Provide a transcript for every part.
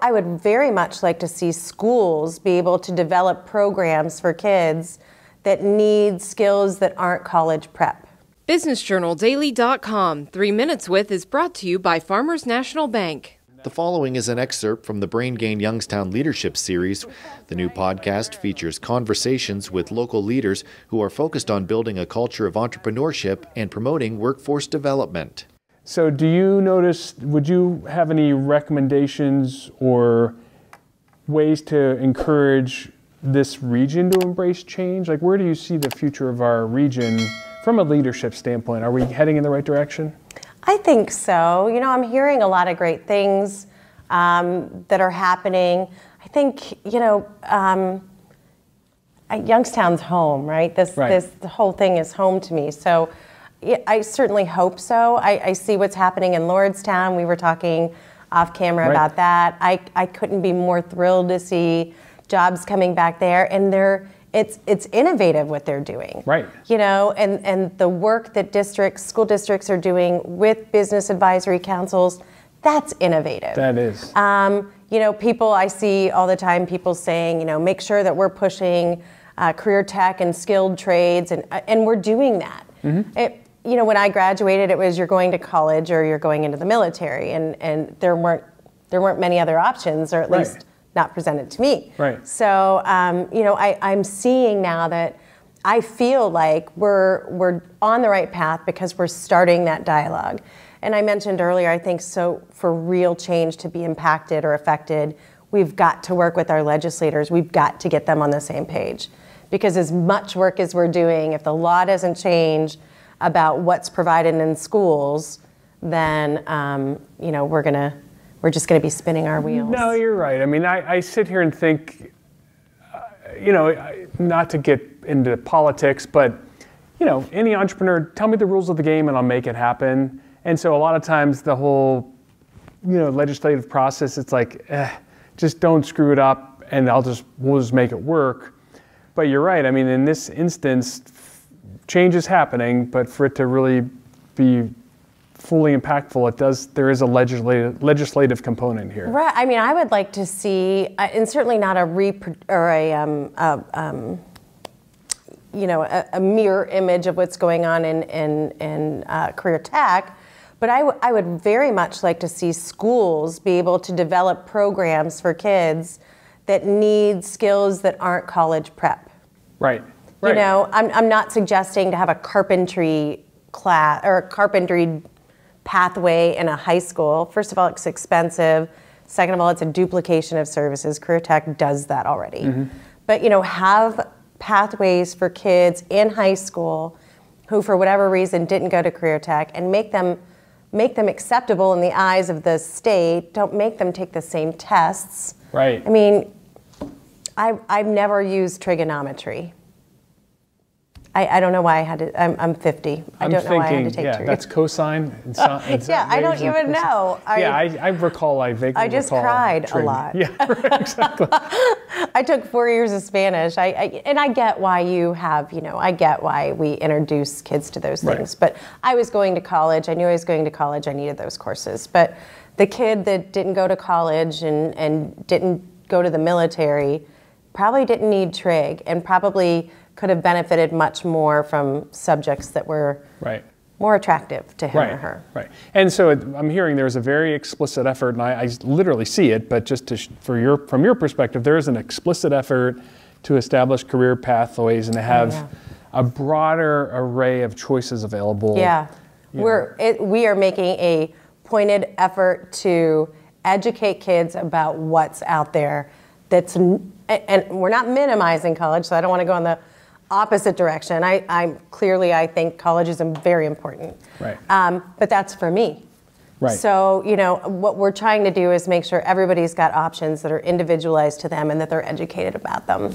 I would very much like to see schools be able to develop programs for kids that need skills that aren't college prep. BusinessJournalDaily.com. Three Minutes With is brought to you by Farmers National Bank. The following is an excerpt from the Brain Gain Youngstown Leadership Series. The new podcast features conversations with local leaders who are focused on building a culture of entrepreneurship and promoting workforce development. So, do you notice, would you have any recommendations or ways to encourage this region to embrace change? Like, where do you see the future of our region from a leadership standpoint? Are we heading in the right direction? I think so. You know, I'm hearing a lot of great things um, that are happening. I think, you know, um, Youngstown's home, right? This, right. this whole thing is home to me. So, I certainly hope so. I, I, see what's happening in Lordstown. We were talking off camera right. about that. I, I couldn't be more thrilled to see jobs coming back there, and they're it's it's innovative what they're doing. Right. You know, and and the work that districts, school districts are doing with business advisory councils, that's innovative. That is. Um, you know, people I see all the time, people saying, you know, make sure that we're pushing uh, career tech and skilled trades, and and we're doing that. Mm-hmm. It, you know, when I graduated, it was you're going to college or you're going into the military, and, and there weren't there weren't many other options, or at right. least not presented to me. Right. So, um, you know, I, I'm seeing now that I feel like we're we're on the right path because we're starting that dialogue. And I mentioned earlier, I think so for real change to be impacted or affected, we've got to work with our legislators. We've got to get them on the same page. Because as much work as we're doing, if the law doesn't change, about what's provided in schools, then um, you know we're gonna we're just gonna be spinning our wheels. No, you're right. I mean, I, I sit here and think, uh, you know, not to get into politics, but you know, any entrepreneur, tell me the rules of the game and I'll make it happen. And so a lot of times the whole, you know, legislative process, it's like, eh, just don't screw it up and I'll just we'll just make it work. But you're right. I mean, in this instance, change is happening, but for it to really be fully impactful, it does. There is a legislative legislative component here. Right. I mean, I would like to see, uh, and certainly not a repro- or a, um, a um, you know a, a, mirror image of what's going on in in, in uh, career tech. But I, w- I would very much like to see schools be able to develop programs for kids that need skills that aren't college prep. Right. Right. You know, I'm, I'm not suggesting to have a carpentry class or a carpentry pathway in a high school. First of all, it's expensive. Second of all, it's a duplication of services. Career Tech does that already. Mm-hmm. But you know, have pathways for kids in high school who, for whatever reason, didn't go to Career Tech, and make them make them acceptable in the eyes of the state. Don't make them take the same tests. Right. I mean, I've, I've never used trigonometry. I, I don't know why I had to. I'm, I'm 50. I I'm don't thinking, know why I had to take yeah, two. that's cosine. And so, and yeah, I don't even know. I, yeah, I, I recall. I vaguely I just cried trig- a lot. Yeah, exactly. I took four years of Spanish. I, I, and I get why you have. You know, I get why we introduce kids to those things. Right. But I was going to college. I knew I was going to college. I needed those courses. But the kid that didn't go to college and and didn't go to the military probably didn't need trig and probably could have benefited much more from subjects that were right. more attractive to him right, or her. Right. And so it, I'm hearing there's a very explicit effort, and I, I literally see it, but just to, for your, from your perspective, there is an explicit effort to establish career pathways and to have oh, yeah. a broader array of choices available. Yeah. We're, it, we are making a pointed effort to educate kids about what's out there that's and we're not minimizing college so i don't want to go on the opposite direction. I, I'm clearly I think college is very important. Right. Um, but that's for me. Right. So you know what we're trying to do is make sure everybody's got options that are individualized to them and that they're educated about them.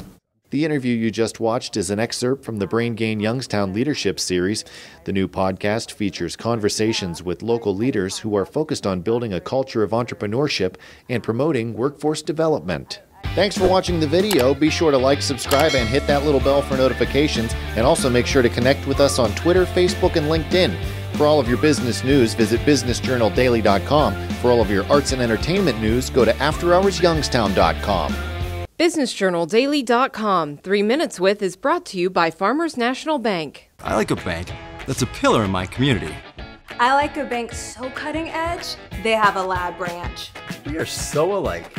The interview you just watched is an excerpt from the Brain Gain Youngstown Leadership Series. The new podcast features conversations with local leaders who are focused on building a culture of entrepreneurship and promoting workforce development. Thanks for watching the video. Be sure to like, subscribe, and hit that little bell for notifications. And also make sure to connect with us on Twitter, Facebook, and LinkedIn. For all of your business news, visit businessjournaldaily.com. For all of your arts and entertainment news, go to afterhoursyoungstown.com. BusinessJournalDaily.com. Three Minutes With is brought to you by Farmers National Bank. I like a bank that's a pillar in my community. I like a bank so cutting edge, they have a lab branch. We are so alike.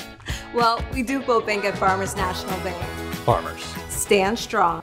Well, we do both bank at Farmers National Bank. Farmers. Stand strong.